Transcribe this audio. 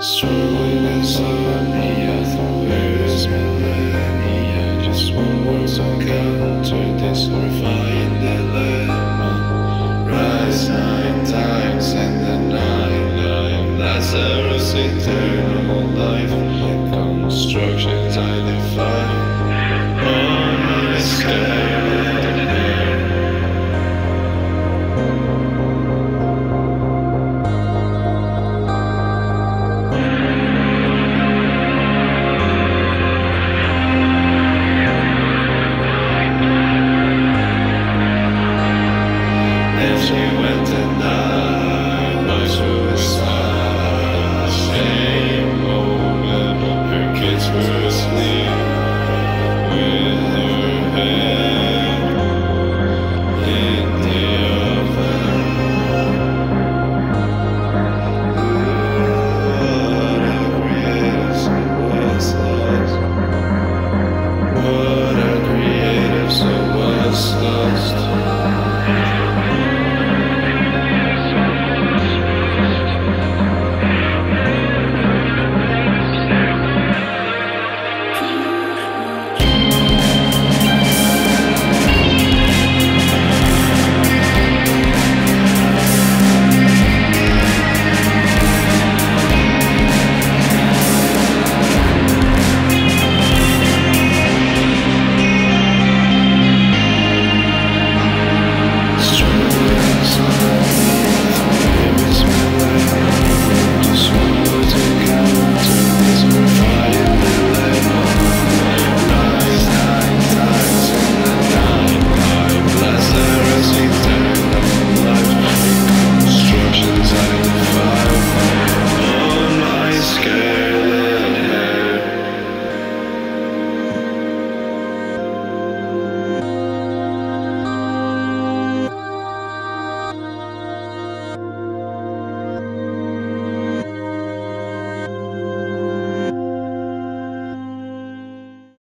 Struggling insomnia through various millennia. Just one word to counter this horrifying dilemma. Rise nine times in the night, Lazarus eternal life. Constructions she went in the